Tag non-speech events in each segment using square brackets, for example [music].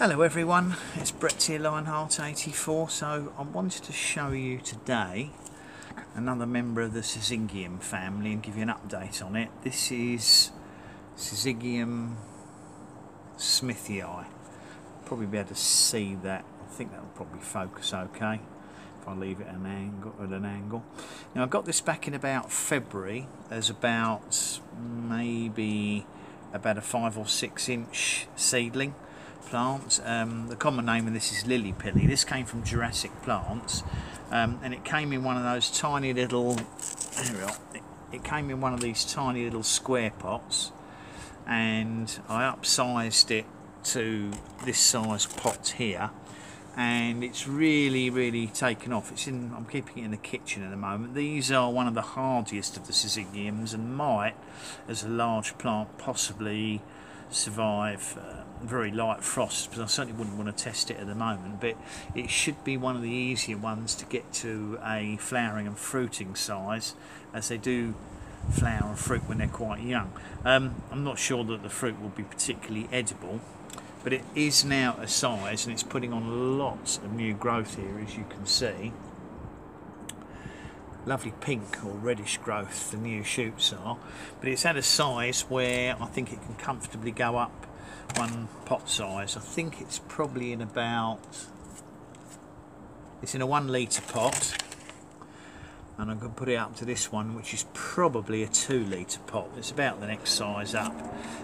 Hello everyone, it's Brett here, Lyonheart84. So I wanted to show you today another member of the Syzygium family and give you an update on it. This is Syzygium smithii. Probably be able to see that. I think that'll probably focus okay if I leave it at an angle. At an angle. Now I got this back in about February as about maybe about a five or six inch seedling plant. Um, the common name of this is lilly pilly. This came from Jurassic Plants. Um, and it came in one of those tiny little, there we are, it, it came in one of these tiny little square pots. And I upsized it to this size pot here. And it's really really taken off. It's in I'm keeping it in the kitchen at the moment. These are one of the hardiest of the syzygiums and might as a large plant possibly survive uh, very light frost but I certainly wouldn't want to test it at the moment but it should be one of the easier ones to get to a flowering and fruiting size as they do flower and fruit when they're quite young. Um, I'm not sure that the fruit will be particularly edible but it is now a size and it's putting on lots of new growth here as you can see lovely pink or reddish growth the new shoots are but it's at a size where I think it can comfortably go up one pot size. I think it's probably in about it's in a one litre pot and I'm going to put it up to this one which is probably a two litre pot. It's about the next size up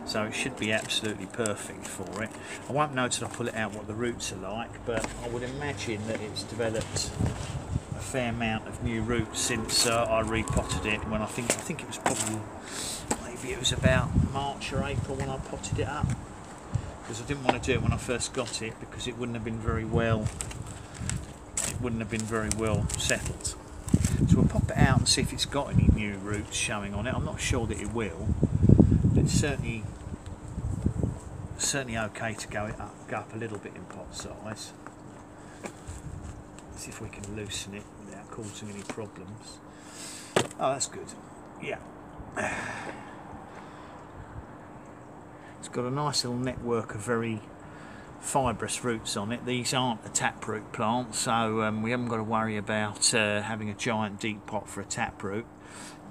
so it should be absolutely perfect for it. I won't know till I pull it out what the roots are like but I would imagine that it's developed a fair amount of new roots since uh, I repotted it when I think I think it was probably maybe it was about March or April when I potted it up. Because I didn't want to do it when I first got it because it wouldn't have been very well it wouldn't have been very well settled. So we'll pop it out and see if it's got any new roots showing on it. I'm not sure that it will but it's certainly certainly okay to go it up, go up a little bit in pot size see if we can loosen it without causing any problems. Oh, that's good. Yeah. [sighs] It's got a nice little network of very fibrous roots on it. These aren't a taproot plant, so um, we haven't got to worry about uh, having a giant deep pot for a taproot.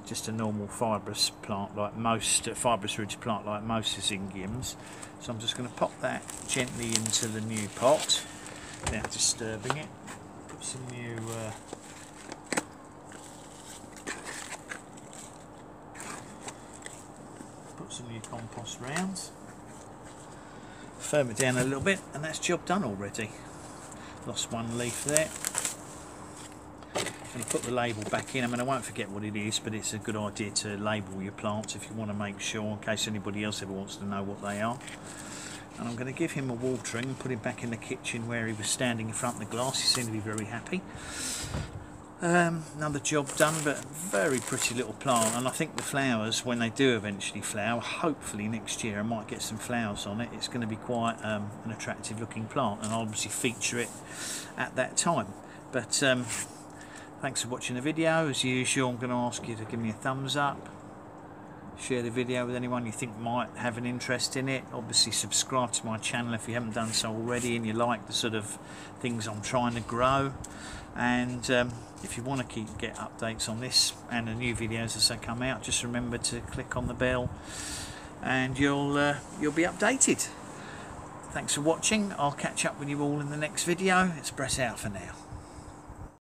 Just a normal fibrous plant like most, uh, fibrous rooted plant like most syzygiums. So I'm just going to pop that gently into the new pot without disturbing it put some new uh, put some new compost rounds. Firm it down a little bit and that's job done already. Lost one leaf there. Going to put the label back in. I mean I won't forget what it is but it's a good idea to label your plants if you want to make sure in case anybody else ever wants to know what they are and I'm going to give him a watering and put him back in the kitchen where he was standing in front of the glass. He seemed to be very happy. Um, another job done, but very pretty little plant. And I think the flowers, when they do eventually flower, hopefully next year I might get some flowers on it. It's going to be quite um, an attractive looking plant, and I'll obviously feature it at that time. But um, thanks for watching the video. As usual, I'm going to ask you to give me a thumbs up share the video with anyone you think might have an interest in it. Obviously subscribe to my channel if you haven't done so already and you like the sort of things I'm trying to grow. And um, if you want to keep get updates on this and the new videos as they come out just remember to click on the bell and you'll uh, you'll be updated. Thanks for watching. I'll catch up with you all in the next video. It's Brett out for now